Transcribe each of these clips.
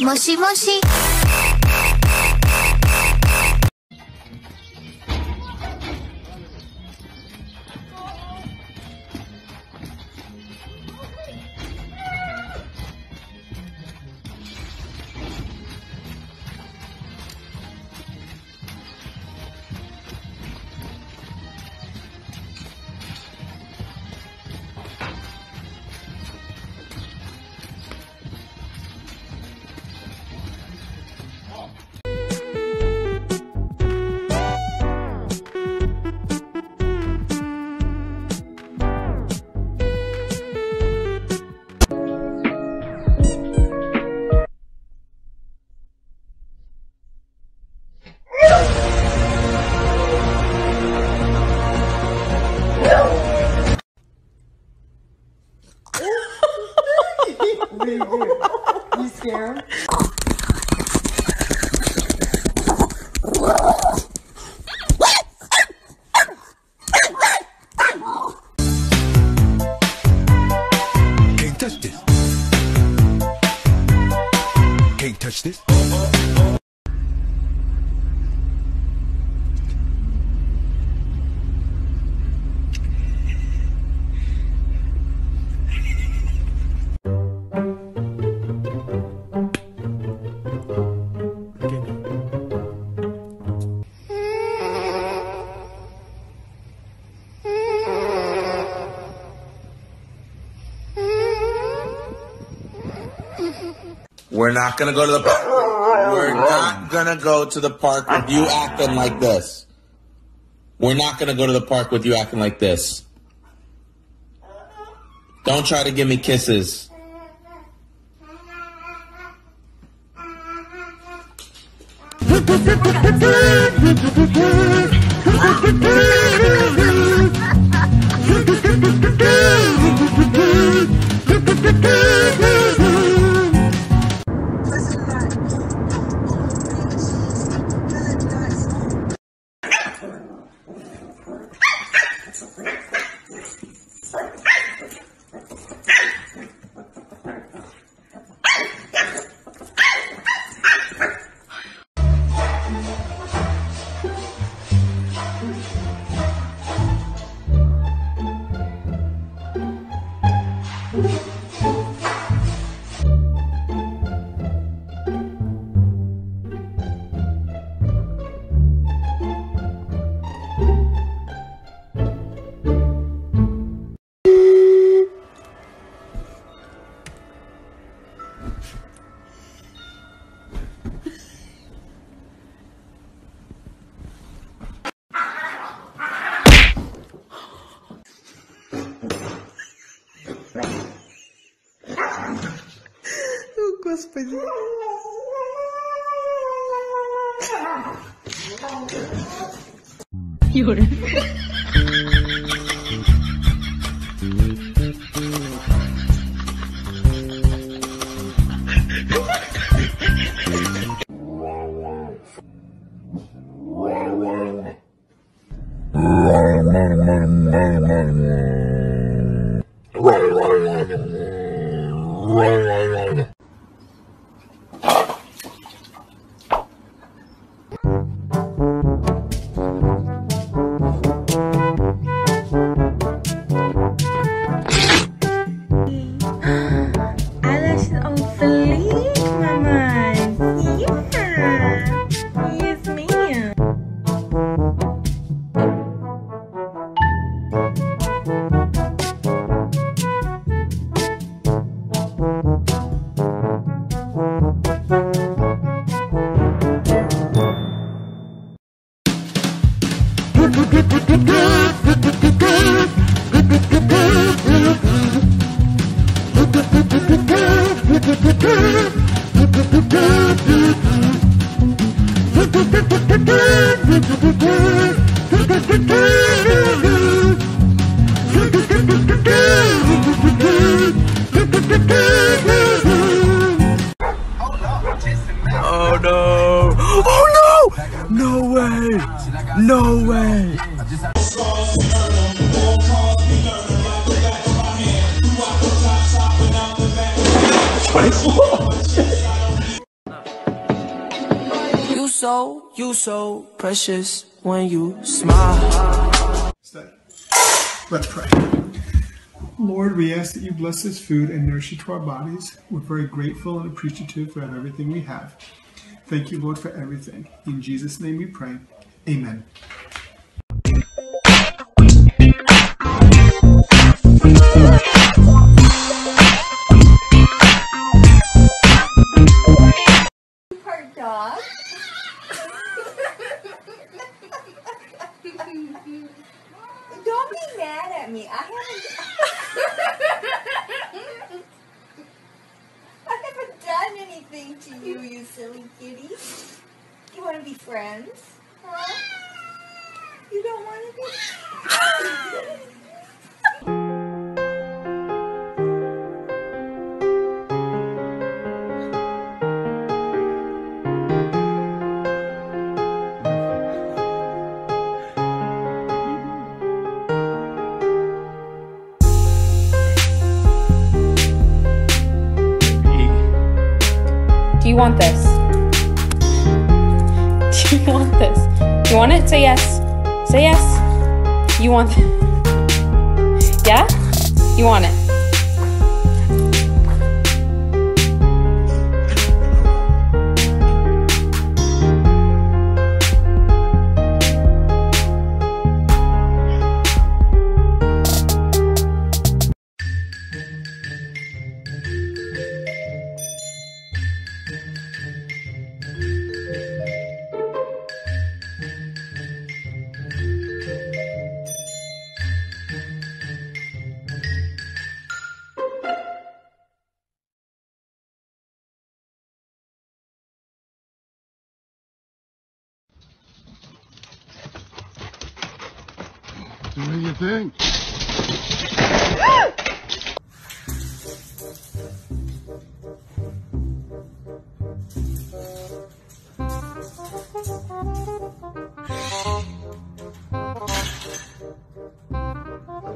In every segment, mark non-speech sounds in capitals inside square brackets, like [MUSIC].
もしもし。What do you do? You scare? Can't touch this. Can't touch this. We're not gonna go to the park. We're not gonna go to the park with you acting like this. We're not gonna go to the park with you acting like this. Don't try to give me kisses. [LAUGHS] Господи. Eyelashes Oh no! Oh no! No way! No way! You so, you so precious when you smile. Let's pray. Lord, we ask that you bless this food and nourish it to our bodies. We're very grateful and appreciative for everything we have. Thank you, Lord, for everything. In Jesus' name we pray. Amen. Anything to you, you silly kitty. You want to be friends? Huh? You don't want to be? [LAUGHS] you want this? [LAUGHS] Do you want this? You want it? Say yes. Say yes. You want [LAUGHS] Yeah? You want it? Think?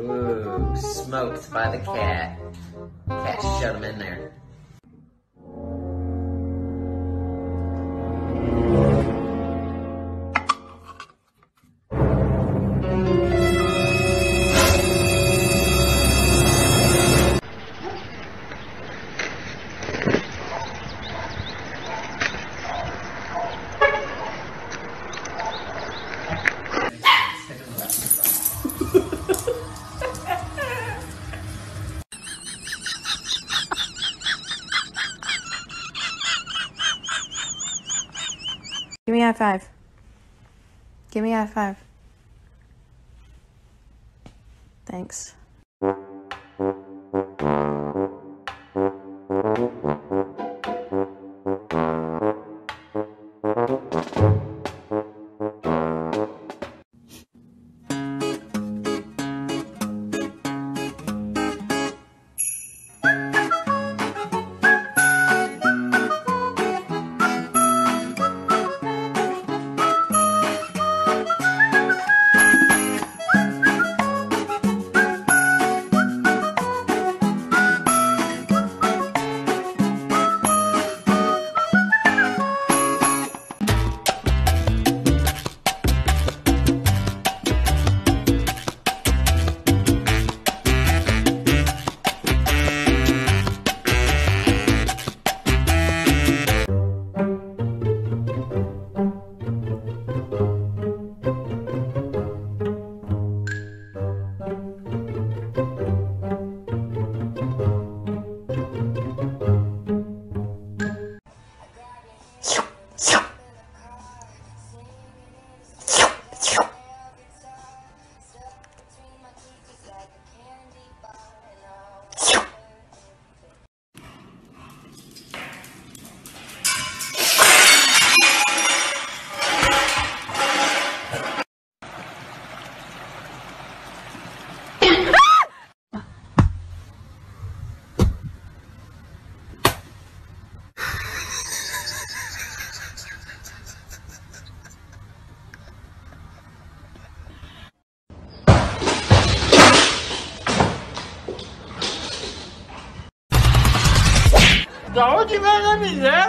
Ooh, smoked by the cat. Cat shut him in there. Give me a high five. Give me a high five. Thanks. Me there.